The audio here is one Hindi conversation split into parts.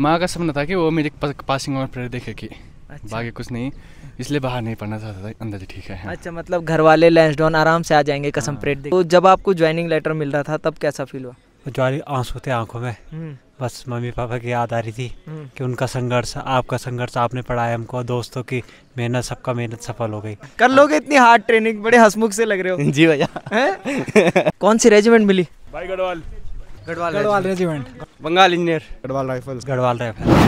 माँ का सपना था कि वो मेरी पासिंग और प्रेयर देखेगी। अच्छा। बाकी कुछ नहीं इसलिए बाहर नहीं पढ़ना चाहता था अंदर ही ठीक है। हाँ। अच्छा मतलब घर वाले लैंसडाउन आराम से आ जाएँगे कसम हाँ। परेड तो जब आपको ज्वाइनिंग लेटर मिल रहा था तब कैसा फील हुआ? ज्वारी आँसू थे आँखों में हम्म, बस मम्मी पापा की याद आ रही थी हम्म। कि उनका संघर्ष आपका संघर्ष आपने पढ़ाया हमको दोस्तों की मेहनत सबका मेहनत सफल हो गई। कर लोगे इतनी हार्ड ट्रेनिंग बड़े हसमुख से लग रहे हो। जी भैया। कौन सी रेजिमेंट मिली? भाई Garhwal. Garhwal Garhwal regiment Bengal engineer Garhwal rifles Garhwal rifle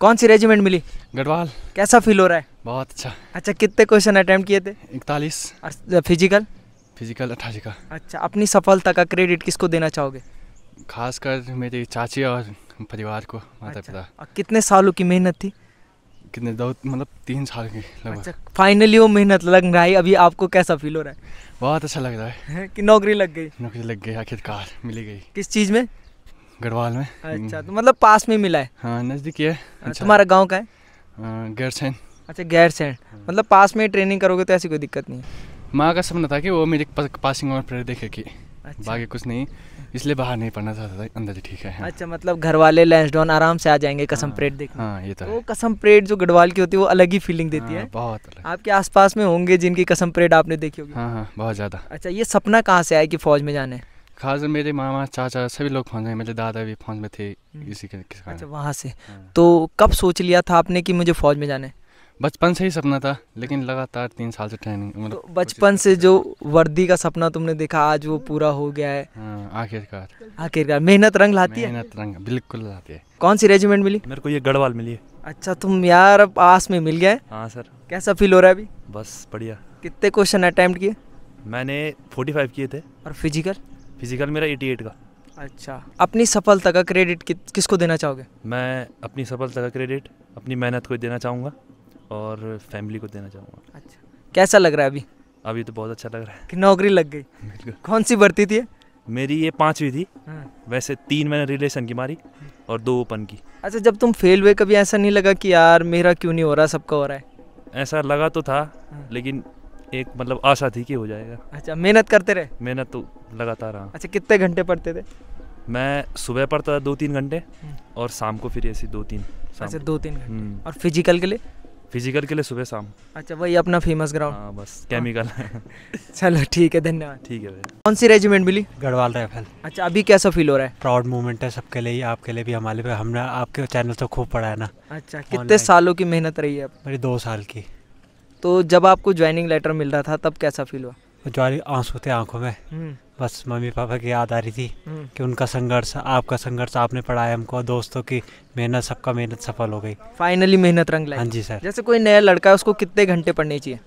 कौन सी रेजिमेंट मिली? गढ़वाल. कैसा फील हो रहा है? बहुत अच्छा. अच्छा कितने क्वेश्चन अटेम्प्ट किए थे? इकतालीस. फ़िज़िकल फ़िज़िकल अट्ठासी का. अच्छा अपनी सफलता का क्रेडिट किसको देना चाहोगे? खासकर मेरी चाची और परिवार को माता अच्छा, पिता और कितने सालों की मेहनत थी? कितने दो मतलब तीन साल की लगभग। अच्छा फाइनली वो मेहनत लग रहा है अभी आपको कैसा फील हो रहा है? बहुत अच्छा लग रहा है। है कि नौकरी लग गई? नौकरी लग गई आखिरकार मिली गई। किस चीज़ में? गढ़वाल में। अच्छा तो मतलब पास में मिला है? हाँ नज़दीक है अच्छा। तुम्हारा गाँव का है? गैरसैन। अच्छा गैर सेंड मतलब पास में ट्रेनिंग करोगे तो ऐसी कोई दिक्कत नहीं है? माँ का सपना था कि वो मेरी पासिंग और प्रेयर देखेगी। अच्छा। बाकी कुछ नहीं। इसलिए बाहर नहीं पढ़ना चाहता था अंदर ही ठीक है हाँ। अच्छा मतलब घर वाले लैंसडाउन आराम से आ जाएँगे कसम हाँ, परेड देखने। हाँ ये तो तो है। कसम परेड जो गढ़वाल की होती है वो अलग ही फीलिंग देती हाँ, है बहुत अलग। आपके आसपास में होंगे जिनकी कसम परेड आपने देखी होगी। हाँ हाँ बहुत ज़्यादा। अच्छा ये सपना कहाँ से आया कि फौज में जाने खास मेरे मामा चाचा सभी लोग फौज में मेरे दादा भी फौज में थे हम्म। इसी के अच्छा वहाँ से। हाँ। तो कब सोच लिया था आपने कि मुझे फौज में जाना है? बचपन से ही सपना था लेकिन लगातार तीन साल से ट्रेनिंग मतलब तो बचपन से जो वर्दी का सपना तुमने देखा आज वो पूरा हो गया है। हाँ, आखिरकार। आखिरकार। मेहनत रंग लाती है? मेहनत रंग बिल्कुल आती है। कौन सी रेजिमेंट मिली? मेरे को ये गढ़वाल मिली है। अच्छा तुम यार अब पास में मिल गया है हाँ सर। कैसा फील हो रहा है अभी? बस बढ़िया। कितने क्वेश्चन अटेम्प्ट किए? मैंने 45 किए थे। और फ़िज़िकल फ़िज़िकल मेरा 88 का। अच्छा। अपनी सफलता का क्रेडिट कि, किसको देना चाहोगे? मैं अपनी सफलता का क्रेडिट अपनी मेहनत को देना चाहूँगा। और फैमिली को देना चाहूँगा। अच्छा। कैसा लग रहा है अभी? अभी तो बहुत अच्छा लग रहा कि नौकरी लग गई? है कौन सी भर्ती थी मेरी ये पाँचवीं थी। हाँ। वैसे तीन मैंने रिलेशन की मारी और दो ओपन की। अच्छा जब तुम फेल हुए कभी ऐसा नहीं लगा कि यार मेरा क्यों नहीं हो रहा सबका हो रहा है? ऐसा लगा तो था हाँ। लेकिन एक मतलब आशा थी कि हो जाएगा। अच्छा मेहनत करते रहे? मेहनत तो लगातार रहा। अच्छा कितने घंटे पढ़ते थे? मैं सुबह पढ़ता था दो तीन घंटे हम्म। और शाम को फिर ऐसे दो तीन अच्छा दो तीन घंटे। हम्म, और फ़िज़िकल के लिए? फ़िज़िकल के लिए सुबह शाम। अच्छा वही अपना फ़ेमस ग्राउंड हाँ बस केमिकल चलो ठीक है धन्यवाद। ठीक है भैया कौन सी रेजिमेंट मिली? गढ़वाल राइफल अच्छा अभी कैसा फील हो रहा है? प्राउड मूवमेंट है सबके लिए आपके लिए भी हमारे लिए। हमने आपके चैनल तो खूब पढ़ा है ना। अच्छा कितने सालों की मेहनत रही है मेरी दो साल की। तो जब आपको ज्वाइनिंग लेटर मिल रहा था तब कैसा फील हुआ? ज्वारी आँसू थे आँखों में। हम्म, बस मम्मी पापा की याद आ रही थी हम्म। कि उनका संघर्ष आपका संघर्ष आपने पढ़ाया हमको दोस्तों की मेहनत सबका मेहनत सफल हो गई। फाइनली मेहनत रंग लाई। हाँ जी सर जैसे कोई नया लड़का है उसको कितने घंटे पढ़ने चाहिए?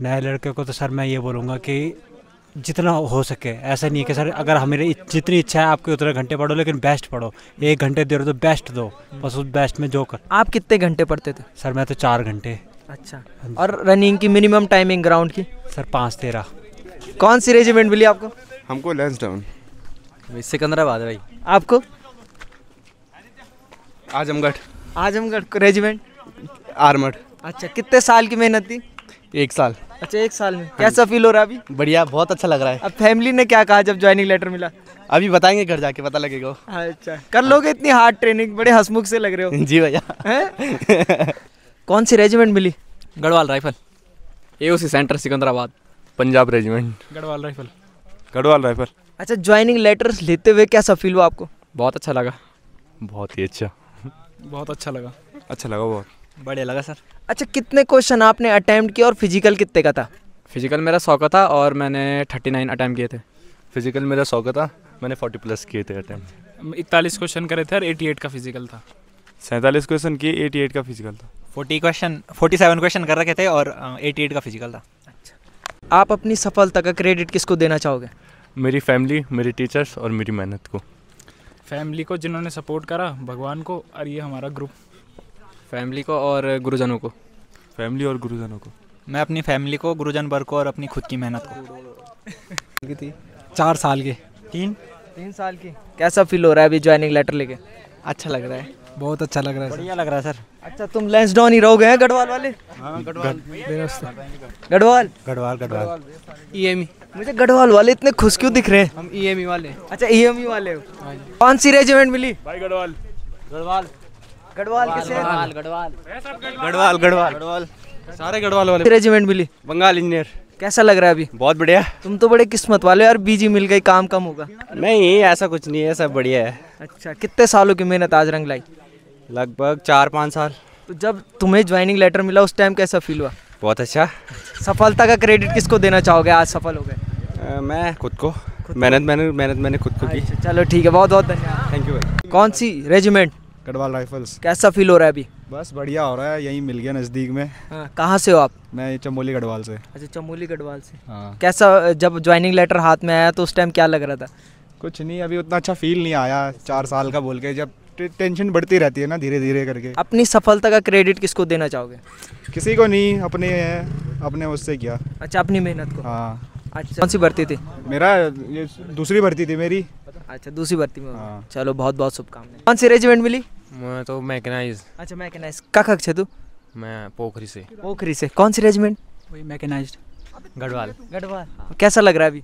नए लड़के को तो सर मैं ये बोलूँगा कि जितना हो सके ऐसा नहीं है कि सर अगर हमें जितनी इच्छा है आपके उतने घंटे पढ़ो लेकिन बेस्ट पढ़ो। एक घंटे दे रहे तो बेस्ट दो बस उस बेस्ट में जो कर आप कितने घंटे पढ़ते थे? सर मैं तो चार घंटे। अच्छा। हाँ और रनिंग की मिनिमम टाइमिंग ग्राउंड की? सर पाँच तेरह। कौन सी रेजिमेंट मिली आपको? हमको लैंसडाउन सिकंदराबाद भाई। आपको? आजमगढ़। Azamgarh regiment armoured. अच्छा कितने साल की मेहनत थी? एक साल। अच्छा एक साल में। कैसा फील हो रहा है अभी? बढ़िया बहुत अच्छा लग रहा है। अब फैमिली ने क्या कहा जब ज्वाइनिंग लेटर मिला? अभी बताएँगे घर जाके पता लगेगा। अच्छा कर लोगे इतनी हार्ड ट्रेनिंग बड़े हसमुख से लग रहे हो। जी भैया। कौन सी रेजिमेंट मिली? Garhwal rifle. AOC centre Secunderabad. Punjab regiment. Garhwal rifle. Garhwal rifle. अच्छा ज्वाइनिंग लेटर लेते हुए कैसा फील हुआ आपको? बहुत अच्छा लगा। बहुत ही अच्छा। बहुत अच्छा लगा। अच्छा लगा बहुत। बढ़िया लगा सर अच्छा कितने क्वेश्चन आपने अटेम्प्ट किया और फ़िज़िकल कितने का था? फ़िज़िकल मेरा सौ का था और मैंने थर्टी नाइन अटैम्प किए थे। फ़िज़िकल मेरा सौ का था मैंने फोर्टी प्लस किए थे अटैम्प्ट इकतालीस क्वेश्चन करे थे और एटी एट का फ़िज़िकल था। सैंतालीस क्वेश्चन किए एटी एट का फ़िज़िकल था। Forty question forty seven question कर रखे थे और एटी एट का फ़िज़िकल था। आप अपनी सफलता का क्रेडिट किसको देना चाहोगे? मेरी फैमिली मेरे टीचर्स और मेरी मेहनत को। फैमिली को जिन्होंने सपोर्ट करा भगवान को और ये हमारा ग्रुप फैमिली को और गुरुजनों को। फैमिली और गुरुजनों को। मैं अपनी फैमिली को गुरुजन वर्ग को और अपनी खुद की मेहनत को। चार साल के। तीन? तीन साल की। कैसा फील हो रहा है अभी ज्वाइनिंग लेटर लेके? अच्छा लग रहा है। बहुत अच्छा लग रहा है बढ़िया लग रहा है सर। अच्छा तुम लेंस डाउन ही रहोगे हैं गढ़वाल वाले? गढ़वाल। गढ़वाल? गढ़वाल ईएमई मुझे गढ़वाल वाले इतने खुश क्यों दिख रहे हैं? हम ईएमई वाले अच्छा ईएमई वाले हो। कौन सी रेजिमेंट मिली? भाई गढ़वाल। गढ़वाल। किसे? गढ़वाल। गढ़वाल। गढ़वाल सारे गढ़वाल वाले। रेजिमेंट मिली? बंगाल इंजीनियर। कैसा लग रहा है अभी? बहुत बढ़िया। तुम तो बड़े किस्मत वाले हो यार बीजी मिल गई काम कम होगा। नहीं ऐसा कुछ नहीं है सब बढ़िया है। अच्छा कितने सालों की मेहनत आज रंग लाई? लगभग चार पाँच साल। तो जब तुम्हें ज्वाइनिंग लेटर मिला उस टाइम कैसा फील हुआ? बहुत अच्छा। सफलता का क्रेडिट किसको देना चाहोगे? आज सफल हो गए। मैं खुद को। मेहनत मैंने मेहनत मैंने खुद को की। अच्छा, चलो ठीक है बहुत बहुत धन्यवाद। थैंक यू भाई कौन सी रेजिमेंट गढ़वाल राइफल्स कैसा फील हो रहा है अभी? बस बढ़िया हो रहा है यहीं मिल गया नज़दीक में। हाँ, कहाँ से हो आप? मैं चमोली गढ़वाल से। अच्छा चमोली गढ़वाल से। हाँ। कैसा जब ज्वाइनिंग लेटर हाथ में आया तो उस टाइम क्या लग रहा था? कुछ नहीं अभी उतना अच्छा फील नहीं आया चार साल का बोल के जब टेंशन बढ़ती रहती है ना धीरे धीरे करके। अपनी सफलता का क्रेडिट किसको देना चाहोगे? किसी को नहीं अपने अपने उससे किया? अच्छा अपनी मेहनत को। हाँ। अच्छा कौन सी भर्ती थी? मेरा ये दूसरी भर्ती थी मेरी। अच्छा दूसरी भर्ती में हाँ। चलो बहुत बहुत शुभकामनाएँ। कौन सी रेजिमेंट मिली? मैं तो मैकेनाइज अच्छा मैकेनाइज का कक्ष है तू? मैं पोखरी से। पोखरी से। कौन सी रेजिमेंट वही मैकेनाइज्ड गढ़वाल। गढ़वाल। कैसा लग रहा है अभी?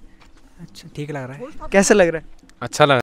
अच्छा ठीक लग रहा है। कैसा लग रहा है? अच्छा लगा